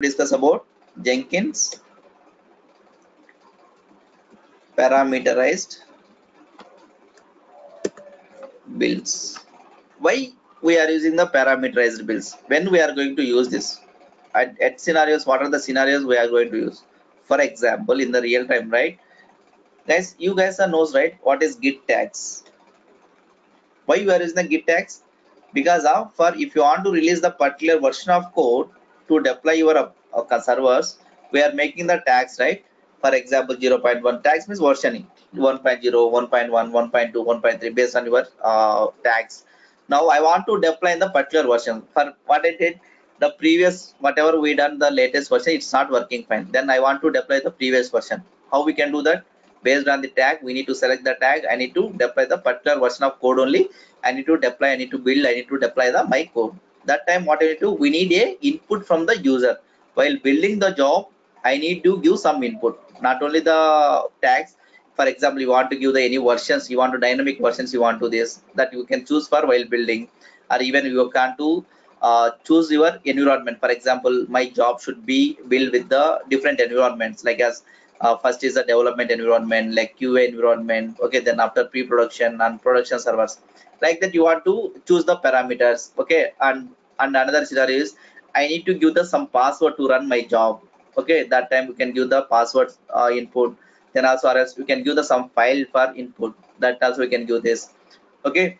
discuss about Jenkins parameterized builds. Why we are using the parameterized builds? When we are going to use this? At, at scenarios, what are the scenarios we are going to use? For example, in the real time, right? Guys, you guys are knows, right? What is git tags? Why you are using the git tags? Because of for if you want to release the particular version of code to deploy your uh, servers, we are making the tags, right? For example, 0.1 tags means versioning 1.0, 1.1, 1.2, 1.3 based on your uh, tags. Now I want to deploy in the particular version. For what I did, the previous whatever we done the latest version, it's not working fine. Then I want to deploy the previous version. How we can do that? Based on the tag, we need to select the tag. I need to deploy the particular version of code only. I need to deploy. I need to build. I need to deploy the my code. That time what I need to we need a input from the user. While building the job, I need to give some input. Not only the tags, for example you want to give the any versions you want to dynamic versions you want to this that you can choose for while building. Or even you can to uh, choose your environment. For example my job should be built with the different environments. Like as uh, first is the development environment like qa environment. Okay then after pre-production and production servers. Like that you want to choose the parameters. Okay and and another scenario is i need to give the some password to run my job. Okay that time you can give the password uh, input. Then also or else you can give the some file for input. That also we can give this. Okay?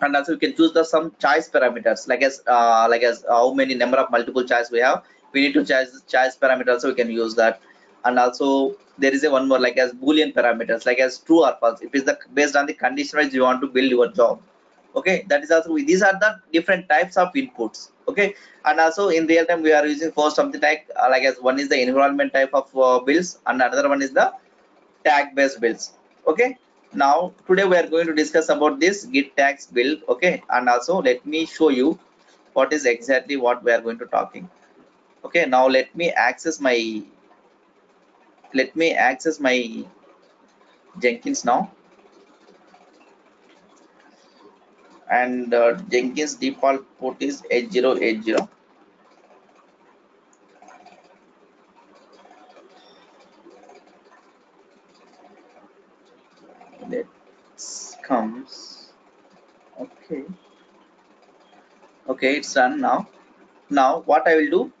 And also you can choose the some choice parameters. Like as uh, like as how many number of multiple choice we have we need to choose choice parameters so we can use that. And also there is a one more like as boolean parameters like as true or false. If it is the based on the condition wise you want to build your job okay that is also these are the different types of inputs. Okay and also in real time we are using for something like uh, like as one is the environment type of uh, builds and another one is the tag based builds. Okay now today we are going to discuss about this git tags build okay and also let me show you what is exactly what we are going to talking. Okay now let me access my let me access my jenkins now and uh, jenkins default port is 8080 let's comes. Okay. Okay it's done now. Now what i will do?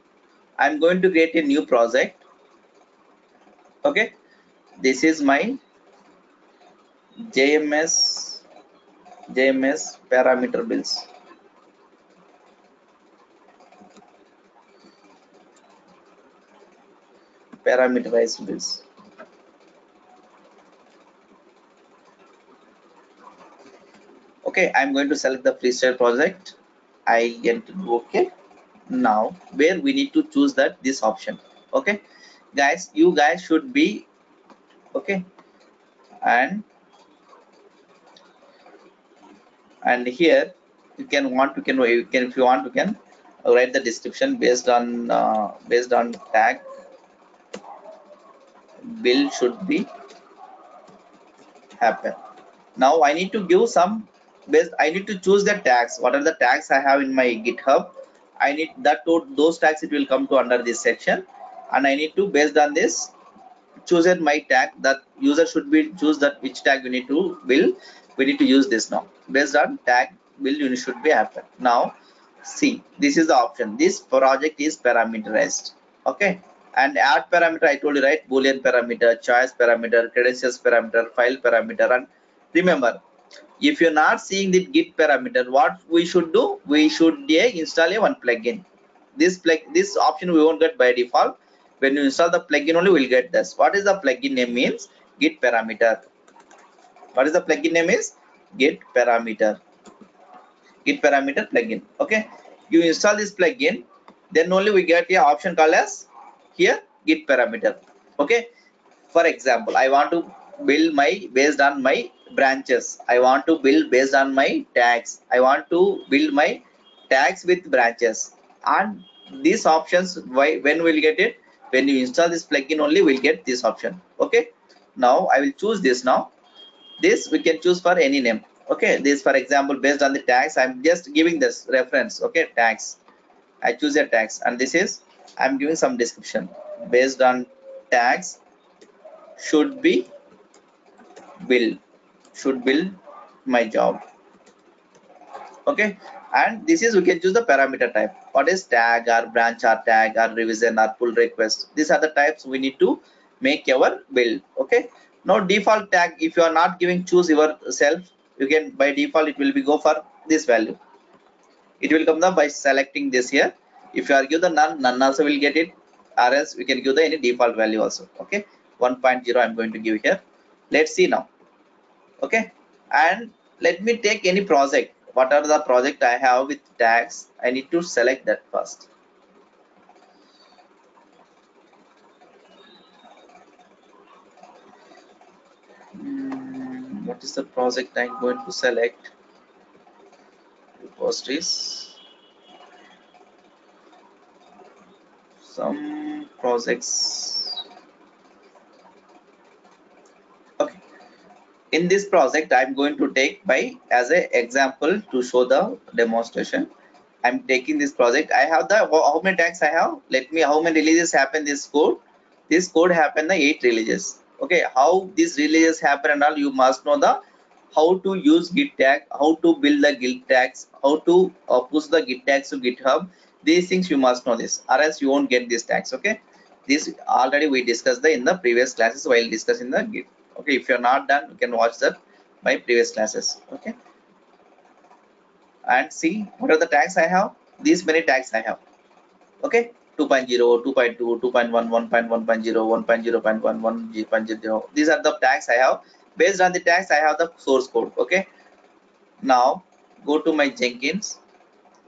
I'm going to create a new project. Okay? This is my jms jms parameter builds parameterized builds okay i'm going to select the freestyle project. I enter okay? Now where we need to choose that this option okay? Guys you guys should be okay? And and here you can want to can you can if you want you can write the description based on uh, based on tag. Build should be happen. Now i need to give some based i need to choose the tags. What are the tags i have in my github? I need that to those tags it will come to under this section. And i need to based on this choose my tag that user should be choose that which tag we need to build we need to use this now. Based on tag build unit should be happen now see this is the option. This project is parameterized okay? And add parameter i told you right? Boolean parameter choice parameter credentials parameter file parameter and remember if you're not seeing the git parameter what we should do? We should uh, install a one plugin. This plug this option we won't get by default when you install the plugin only we'll get this. What is the plugin name means? Git parameter. What is the plugin name is? Git parameter. Git parameter plugin. Okay? You install this plugin then only we get a option called as here git parameter. Okay? For example i want to build my based on my branches. I want to build based on my tags. I want to build my tags with branches. And these options why when we'll get it when you install this plugin only we'll get this option. Okay? Now i will choose this now. This we can choose for any name. Okay? This for example based on the tags i'm just giving this reference. Okay? Tags. I choose a tags and this is i'm giving some description. Based on tags should be build should build my job okay? And this is we can choose the parameter type. What is tag or branch or tag or revision or pull request? These are the types we need to make our build. Okay? Now default tag if you are not giving choose yourself. You can by default it will be go for this value. It will come the by selecting this here. If you are give the none none also will get it. Or else we can give the any default value also. Okay? 1.0 i'm going to give here. Let's see now. Okay? And let me take any project what are the project i have with tags i need to select that first. Hmm, what is the project i'm going to select? Repositories some projects in this project i'm going to take by as a example to show the demonstration. I'm taking this project. I have the how many tags i have? Let me how many releases happen this code? This code happen the eight releases. Okay how these releases happen and all you must know the how to use git tag how to build the git tags how to uh, push the git tags to github. These things you must know this or else you won't get these tags okay? This already we discussed the in the previous classes while discussing the git okay if you're not done you can watch the my previous classes okay? And see what are the tags i have? These many tags i have okay? 2.0 2.2 2.1 1.1.0 1.0.1 1.0 these are the tags i have. Based on the tags i have the source code okay? Now go to my jenkins.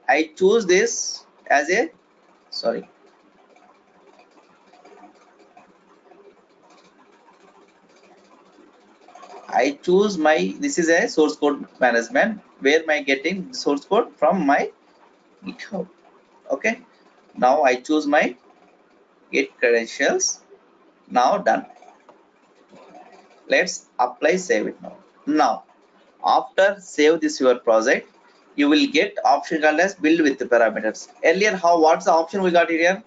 I choose this as a sorry I choose my this is a source code management where am i getting source code from my GitHub. Okay, now I choose my git credentials. Now done. Let's apply save it now. Now after save this your project, you will get option called as build with parameters. Earlier, how what's the option we got here?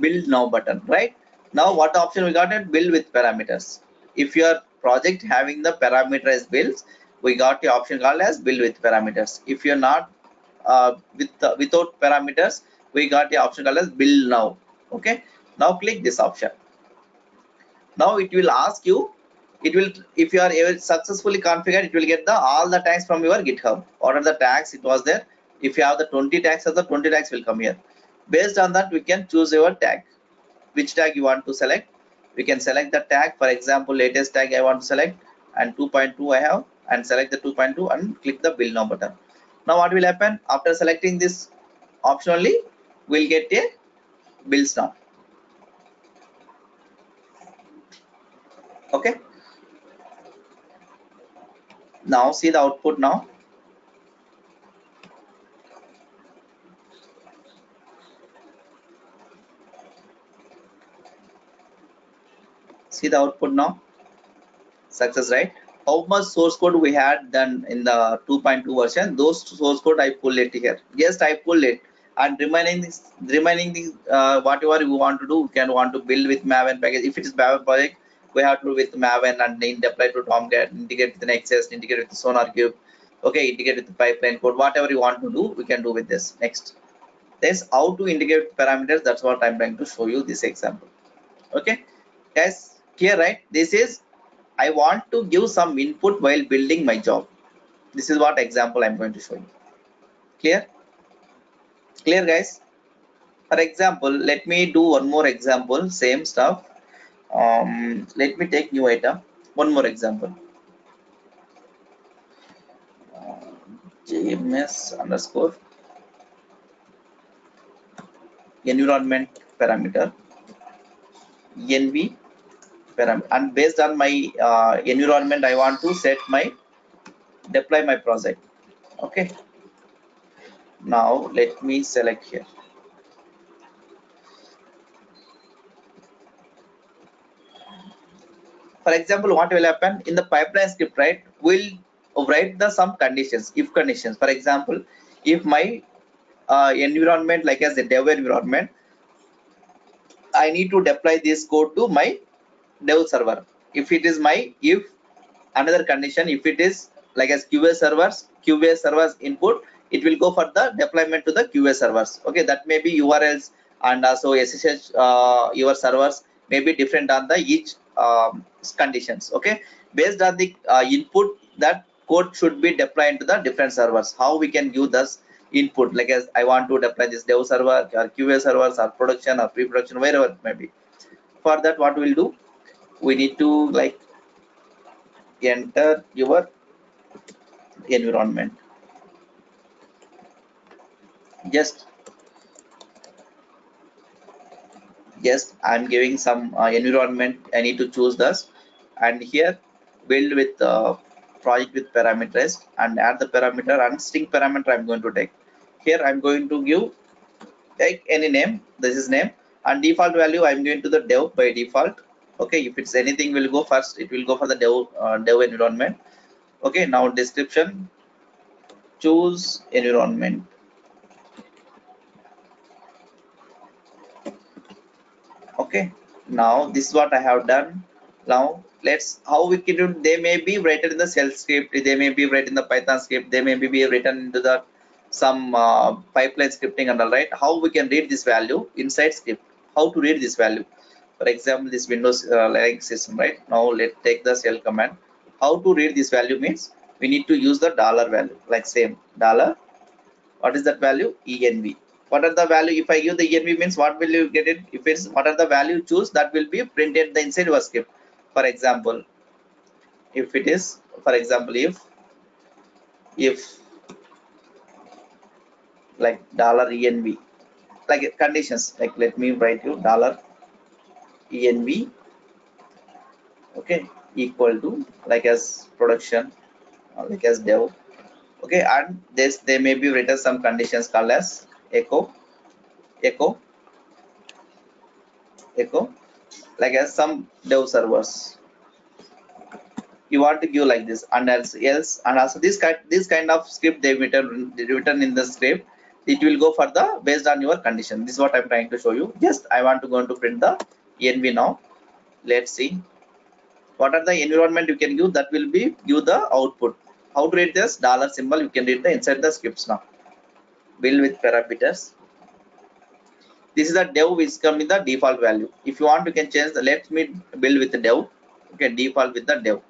Build now button, right? Now what option we got it? Build with parameters. If your project having the parameterized builds, we got the option called as build with parameters. If you're not uh, with uh, without parameters, we got the option called as build now. Okay. Now click this option. Now it will ask you it will if you are successfully configured it will get the all the tags from your github what are the tags it was there if you have the 20 tags the 20 tags will come here based on that we can choose your tag which tag you want to select we can select the tag. For example latest tag i want to select and 2.2 i have and select the 2.2 and click the build now button. Now what will happen? After selecting this option only we'll get a builds now. Okay? Now see the output now see the output now. Success right? How much source code we had done in the 2.2 version? Those source code i pull it here. Yes i pull it. And remaining this remaining the uh, whatever you want to do you can want to build with maven package. If it is maven project we have to do with maven and then deploy to tomcat integrate with the nexus integrate with the SonarQube okay integrate with the pipeline code. Whatever you want to do we can do with this. Next. This how to integrate parameters that's what i'm trying to show you this example. Okay? Guys clear right? This is i want to give some input while building my job. This is what example i'm going to show you. Clear? Clear guys? For example let me do one more example same stuff. Um let me take new item. One more example. Jms underscore environment parameter. Env and based on my uh, environment i want to set my deploy my project. Okay. Now let me select here. For example what will happen? In the pipeline script right will write the some conditions if conditions. For example if my uh, environment like as a dev environment I need to deploy this code to my dev server. If it is my if another condition, if it is like as QA servers, QA servers input, it will go for the deployment to the QA servers. Okay, that may be URLs and also SSH uh, your servers may be different on the each um, conditions. Okay, based on the uh, input that code should be deployed to the different servers. How we can give this input like as I want to deploy this dev server or QA servers or production or pre-production wherever it may be. For that, what we'll do, we need to like enter your environment. Just just i'm giving some uh, environment. I need to choose this. And here build with uh, project with parameters. And add the parameter and string parameter i'm going to take. Here i'm going to give take any name. This is name. And default value i'm going to the dev by default okay if it's anything will go first. It will go for the dev uh, dev environment. Okay now description. Choose environment. Okay now this is what i have done. Now let's how we can do they may be written in the shell script they may be written in the python script they may be written into the some uh, pipeline scripting and all right? How we can read this value? Inside script. How to read this value for example this windows uh, linux system right? Now let's take the shell command. How to read this value means we need to use the dollar value like same dollar. What is that value? Env what are the value? If i give the env means what will you get it if it's what are the value choose that will be printed the inside your script. For example if it is for example if if like dollar env like conditions like let me write you dollar env okay equal to like as production uh, like as dev okay and this they may be written some conditions called as echo echo echo like as some dev servers. You want to give like this and else else and also this kind this kind of script they written written in the script it will go for the based on your condition. This is what i'm trying to show you. Just i want to go to print the env now. Let's see. What are the environment you can give? That will be give the output. How to read this? Dollar symbol you can read the inside the scripts now. Build with parameters. This is the dev which come in the default value. If you want you can change the let me build with the dev. Okay default with the dev.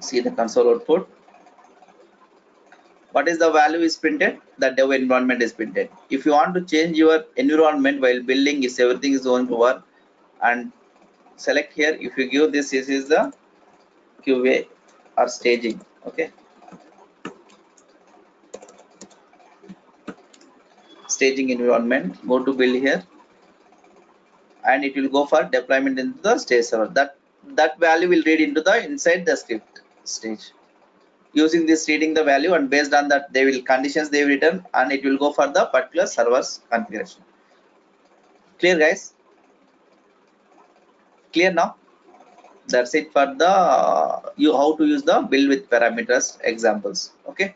See the console output what is the value is printed? The dev environment is printed. If you want to change your environment while building is everything is to work. And select here if you give this this is the qa or staging okay? Staging environment go to build here. And it will go for deployment into the stage server. That that value will read into the inside the script stage using this reading the value and based on that they will conditions they written and it will go for the particular server's configuration. Clear guys? Clear now? That's it for the you how to use the build with parameters examples okay